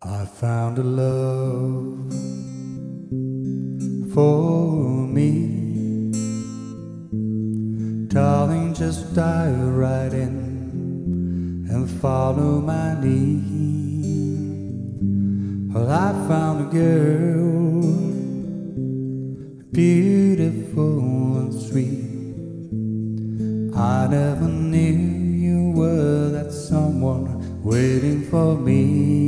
I found a love for me. Darling, just dive right in and follow my lead. Well, I found a girl, beautiful and sweet. I never knew you were that someone waiting for me.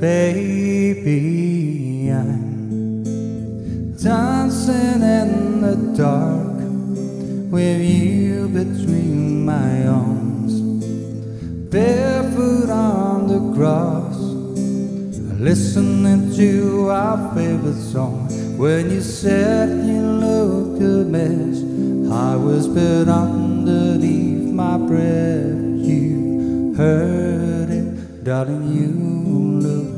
baby. I'm dancing in the dark with you between my arms, barefoot on the grass, listening to our favorite song. When you said you looked a mess, I whispered underneath my breath. You heard it, darling. You look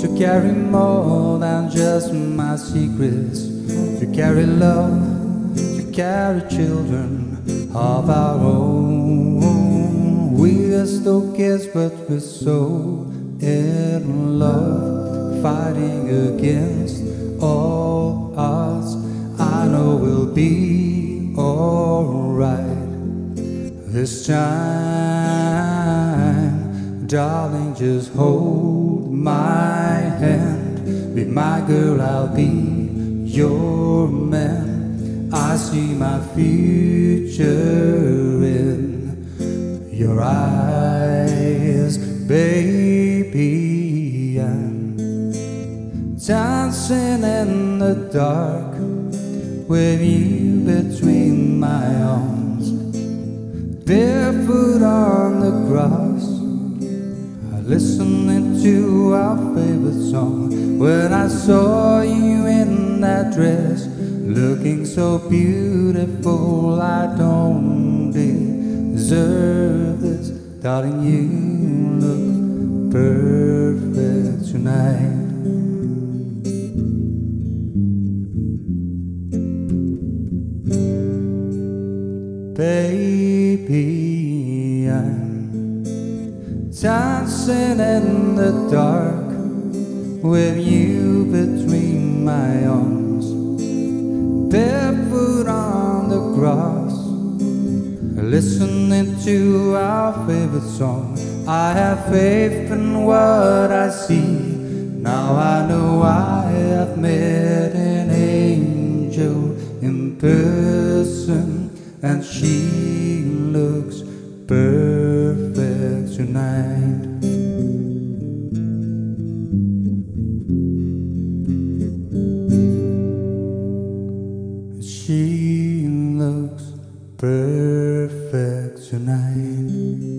to carry more than just my secrets, to carry love, to carry children of our own. We are still kids, but we're so in love, fighting against all odds. I know we'll be alright this time, darling. Just hold my hand, be my girl. I'll be your man. I see my future in your eyes, baby. I'm dancing in the dark with you between my arms, barefoot listening to our favorite song. When I saw you in that dress, looking so beautiful, I don't deserve this, darling. You look perfect tonight. Baby, I'm dancing in the dark with you between my arms, barefoot on the grass, listening to our favorite song. I have faith in what I see. Now I know I have met an angel in person, and she looks tonight.